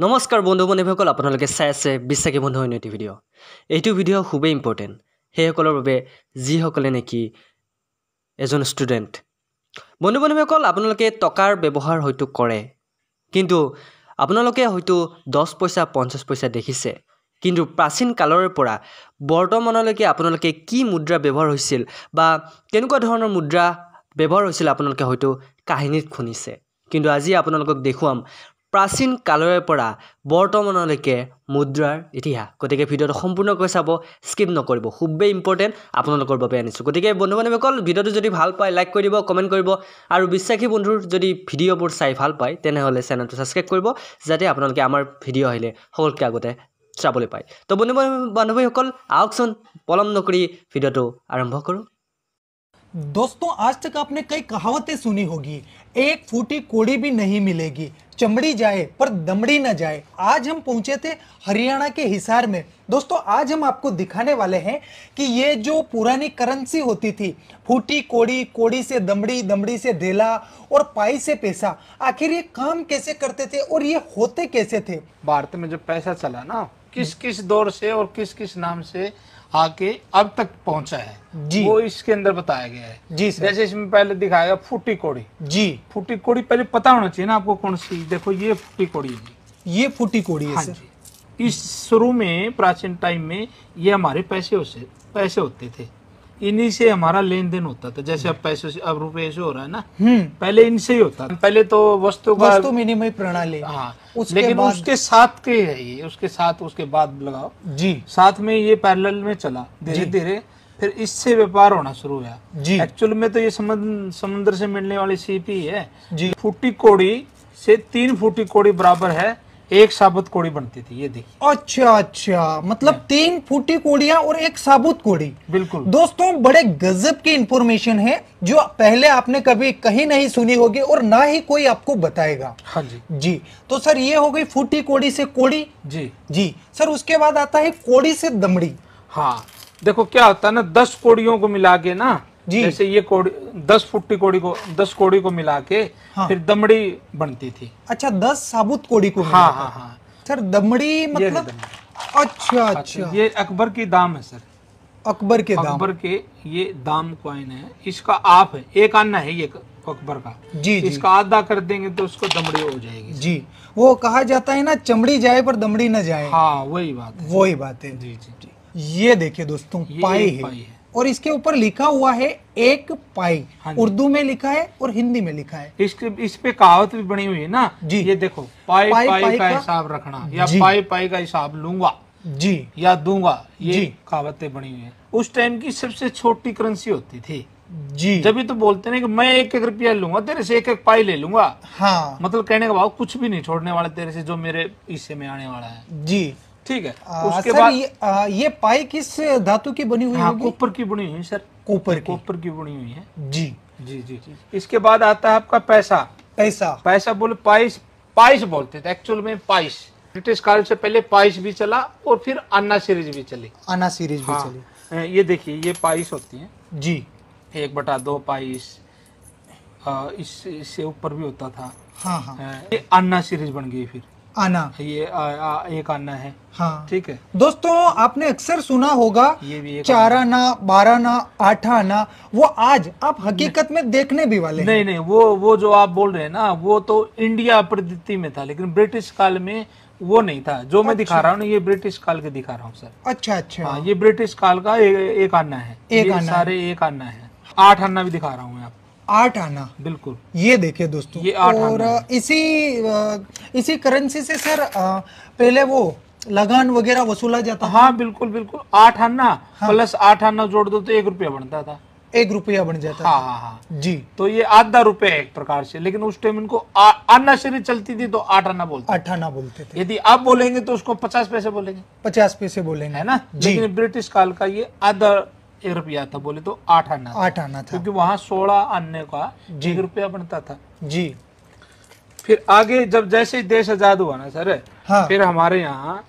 নমস্কাৰ বন্ধু বান্ধৱীসকল আপোনালোকে চাই আছে বিশ্বাসী বন্ধু উন্নতি ভিডিঅ' এইটো ভিডিঅ' খুবেই ইম্পৰ্টেণ্ট সেইসকলৰ বাবে যিসকলে নেকি এজন ষ্টুডেণ্ট বন্ধু বান্ধৱীসকল আপোনালোকে টকাৰ ব্যৱহাৰ হয়তো কৰে কিন্তু আপোনালোকে হয়তো দহ পইচা পঞ্চাছ পইচা দেখিছে। কিন্তু প্ৰাচীন কালৰে পৰা বৰ্তমানলৈকে আপোনালোকে কি মুদ্ৰা ব্যৱহাৰ হৈছিল বা কেনেকুৱা ধৰণৰ মুদ্ৰা ব্যৱহাৰ হৈছিল আপোনালোকে হয়তো কাহিনীত শুনিছে। কিন্তু আজি আপোনালোকক দেখুৱাম প্ৰাচীন কালৰে পৰা বৰ্তমানলৈকে মুদ্ৰাৰ ইতিহাস। গতিকে ভিডিঅ'টো সম্পূৰ্ণকৈ চাব স্কিপ নকৰিব। খুবেই ইম্পৰ্টেণ্ট আপোনালোকৰ বাবে আনিছোঁ। গতিকে বন্ধু বান্ধৱীসকল ভিডিঅ'টো যদি ভাল পায় লাইক কৰি দিব কমেণ্ট কৰিব আৰু বিশ্বাসী বন্ধুৰ যদি ভিডিঅ'বোৰ চাই ভাল পায় তেনেহ'লে চেনেলটো ছাবস্ক্ৰাইব কৰিব যাতে আপোনালোকে আমাৰ ভিডিঅ' আহিলে সকলোতকৈ আগতে চাবলৈ পায়। তো বন্ধু বান্ধৱীসকল আহকচোন পলম নকৰি ভিডিঅ'টো আৰম্ভ কৰোঁ। दोस्तों, आज तक आपने कई कहावतें सुनी होगी। एक फूटी कोड़ी भी नहीं मिलेगी। चमड़ी जाए, पर दमड़ी न जाए। आज हम पहुँचे थे हरियाणा के हिसार में। दोस्तों, आज हम आपको दिखाने वाले हैं कि ये जो पुरानी करेंसी होती थी, फूटी कोड़ी कोड़ी से दमड़ी दमड़ी से धेला और पाई से पैसा, आखिर ये काम कैसे करते थे और ये होते कैसे थे? भारत में जो पैसा चला ना किस किस दौर से और किस किस नाम से आके अब तक पहुँचा है। जी। वो इसके अंदर बताया गया है। जी सर। जैसे इसमें पहले दिखाया गया फूटी कोड़ी जी। फूटी कोड़ी पहले पता होना चाहिए ना आपको कौन सी देखो ये फूटी कोड़ी है। ये फूटी कोड़ी है हाँ सर। इस शुरू में प्राचीन टाइम में ये हमारे पैसे पैसे होते थे। इन्हीं से हमारा लेन देन होता था। जैसे अब पैसे से अब रुपए से हो रहा है ना। हम्म। पहले इनसे ही होता था। पहले तो वस्तु का वस्तु विनिमय प्रणाली। हाँ। उसके लेकिन बाद- उसके साथ के है ये। उसके साथ उसके बाद लगाओ। जी। साथ में ये पैरेलल में चला। धीरे धीरे फिर इससे व्यापार होना शुरू हुआ। जी। एक्चुअल में तो ये समुद्र से मिलने वाली सीप ही है। जी। फूटी कोड़ी से तीन फूटी कोड़ी बराबर है। एक साबुत कोड़ी बनती थी ये देखिए। अच्छा अच्छा। मतलब तीन फूटी कोड़िया और एक साबुत कोड़ी। बिल्कुल। दोस्तों बड़े गजब की इंफॉर्मेशन है जो पहले आपने कभी कहीं नहीं सुनी होगी और ना ही कोई आपको बताएगा। हाँ जी। जी तो सर ये हो गई फूटी कोड़ी से कोड़ी। जी। जी सर उसके बाद आता है कोड़ी से दमड़ी। हाँ देखो क्या होता है ना दस कोड़ियों को मिला के ना जी। जैसे ये कोड़ी दस फुट्टी कोड़ी को दस कोड़ी को मिला के हाँ। फिर दमड़ी बनती थी। अच्छा दस साबुत कोड़ी को हाँ हाँ हाँ। सर दमड़ी मतलब दमड़ी। अच्छा अच्छा ये अकबर की दाम है सर। अकबर के दाम। अकबर के ये दाम कॉइन है। इसका आप है एक आना है ये अकबर का। जी जी। इसका आधा कर देंगे तो उसको दमड़ी हो जाएगी जी वो कहा जाता है ना चमड़ी जाए पर दमड़ी न जाए। हाँ वही बात है वही बात है। जी जी जी। ये देखिए दोस्तों पाई है। पाई है। और इसके ऊपर लिखा हुआ है एक पाई। हाँ उर्दू में लिखा है और हिंदी में लिखा है। इसके इस पे कहावत भी बनी हुई है ना? जी। ये देखो पाई पाई- पाई, पाई का हिसाब रखना या। पाई पाई का हिसाब लूँगा जी। या दूँगा ये। कहावतें बनी हुई है। उस टाइम की सबसे छोटी करेंसी होती थी। जी। जब तो बोलते ना कि मैं एक एक रुपया लूँगा तेरे से एक एक पाई ले लूँगा। हाँ। मतलब कहने का भाव कुछ भी नहीं छोड़ने वाला तेरे से जो मेरे हिस्से में आने वाला है। जी। ठीक है। आ, उसके बाद ये, आ, ये पाई किस धातु की बनी हुई हाँ कॉपर की बनी हुई है सर। कॉपर की। कॉपर की बनी हुई है। जी। जी जी जी। इसके बाद आता है आपका पैसा। पैसा। पैसा बोले पाइस पाइस बोलते थे एक्चुअल में पाइस। ब्रिटिश काल से पहले पाइस भी चला और फिर अन्ना सीरीज़ भी चली। आना सीरीज़ भी हाँ। चली। ये देखिए ये पाइस होती है। जी। एक बटा दो पाइस इस इससे ऊपर भी होता था। हाँ हाँ। ये अन्ना सीरीज़ बन गई फिर। आना। ये अ, अ, एक अन्ना है। हाँ। ठीक है। दोस्तों आपने अक्सर सुना होगा ये भी एक चार आना बारह आना आठ आना वो आज आप हकीकत में देखने भी वाले हैं। नहीं नहीं वो वो जो आप बोल रहे हैं ना वो तो इंडिया पद्धति में था लेकिन ब्रिटिश काल में वो नहीं था। जो मैं दिखा रहा हूँ ना ये ब्रिटिश काल के दिखा रहा हूँ सर। अच्छा अच्छा। हाँ ये ब्रिटिश काल का ए, एक आना है। एक आना सारे एक आना है। आठ आना भी दिखा रहा हूँ मैं आपको। आठ आना। बिल्कुल। ये देखिए दोस्तों ये आठ और इसी इसी करेंसी से सर पहले वो लगान वगैरह वसूला जाता हाँ बिल्कुल बिल्कुल। आठ आना हाँ। प्लस आठ आना जोड़ दो तो एक रुपया बनता था। एक रुपया बन जाता हाँ हाँ हाँ। जी। तो ये आधा रुपया एक प्रकार से लेकिन उस टाइम इनको आना शरीर चलती थी तो आठ आना बोलते आठ आना बोलते थे। यदि आप बोलेंगे तो उसको पचास पैसे बोलेंगे। पचास पैसे बोलेंगे। है ना? जी। लेकिन ब्रिटिश काल का ये आधा रुपया था बोले तो आठ आना था। आठ आना था। क्योंकि वहाँ सोलह आने का एक रुपया बनता था। जी। फिर आगे जब जैसे ही देश आज़ाद हुआ ना सर हाँ। फिर हमारे यहाँ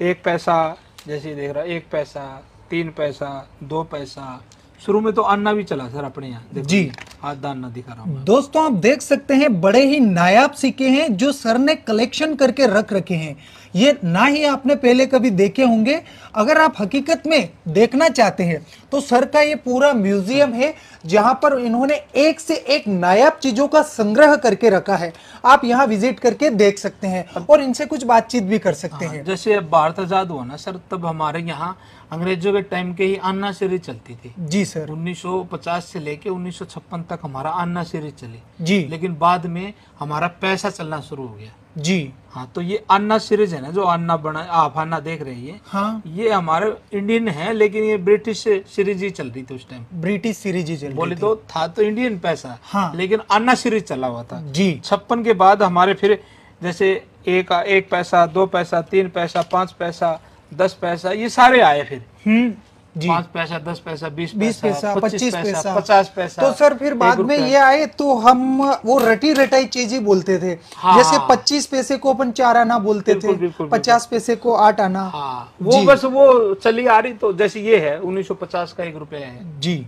एक पैसा जैसे ही देख रहा एक पैसा तीन पैसा दो पैसा शुरू में तो अन्ना भी चला सर अपने यहाँ। जी। आज दाना दिखा रहा हूँ दोस्तों आप देख सकते हैं बड़े ही नायाब सिक्के हैं जो सर ने कलेक्शन करके रख रखे हैं। ये ना ही आपने पहले कभी देखे होंगे। अगर आप हकीकत में देखना चाहते हैं तो सर का ये पूरा म्यूज़ियम है जहाँ पर इन्होंने एक से एक नायाब चीज़ों का संग्रह करके रखा है। आप यहाँ विज़िट करके देख सकते हैं और इनसे कुछ बातचीत भी कर सकते हैं जैसे अब भारत आज़ाद हुआ ना सर तब हमारे यहाँ अंग्रेज़ों के टाइम के ही अन्ना सीरीज़ चलती थी। जी सर। 1950 से लेके 1956 तक हमारा अन्ना सीरीज़ चली। जी। लेकिन बाद में हमारा पैसा चलना शुरू हो गया। जी। हाँ तो ये अन्ना सीरीज़ है ना जो अन्ना बना आप अन्ना देख रहे हैं हाँ। ये हमारे इंडियन है लेकिन ये ब्रिटिश सीरीज़ ही चल रही थी उस टाइम ब्रिटिश सीरीज़ ही चल रही बोले। तो था तो इंडियन पैसा हाँ। लेकिन अन्ना सीरीज़ चला हुआ था। जी। छप्पन के बाद हमारे फिर जैसे एक एक पैसा दो पैसा तीन पैसा पाँच पैसा दस पैसा ये सारे आए फिर। हम्म। पाँच पैसा दस पैसा बीस बीस पैसा पच्चीस पैसा पचास पैसा तो सर फिर बाद में ये आए तो हम वो रटी रटाई चीज़ ही बोलते थे। हाँ। जैसे पच्चीस पैसे को अपन चार आना बोलते बिल्कुल, थे बिल्कुल, पचास पैसे को आठ आना। हाँ। वो बस वो चली आ रही तो जैसे ये है 1950 का एक रुपया है। जी।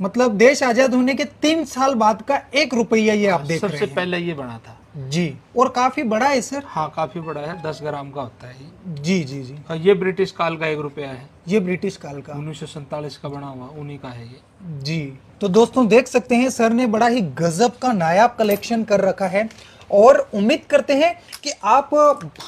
मतलब देश आज़ाद होने के तीन साल बाद का एक रुपया ये आप देख सबसे पहले ये बना था। जी। और काफ़ी बड़ा है सर? हाँ काफ़ी बड़ा है दस ग्राम का होता है जी जी जी। और ये ब्रिटिश काल का एक रुपया है। ये ब्रिटिश काल का। उन्नीस का बना हुआ उन्हीं का है ये। जी। तो दोस्तों देख सकते हैं सर ने बड़ा ही गजब का नायाब कलेक्शन कर रखा है। और उम्मीद करते हैं कि आप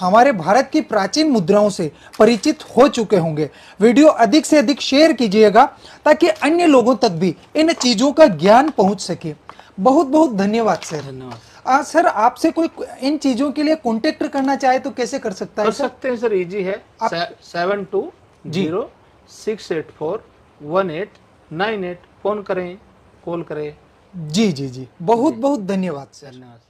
हमारे भारत की प्राचीन मुद्राओं से परिचित हो चुके होंगे। वीडियो अधिक से अधिक शेयर कीजिएगा ताकि अन्य लोगों तक भी इन चीज़ों का ज्ञान पहुँच सके। बहुत बहुत धन्यवाद सर। धन्यवाद। आ, सर आपसे कोई इन चीज़ों के लिए कॉन्टेक्ट करना चाहे तो कैसे कर सकता है कर सकते हैं सर इजी है। Seven two zero six eight four one eight nine eight phone करें कॉल करें। जी जी जी। बहुत जी। बहुत धन्यवाद सर। धन्यवाद।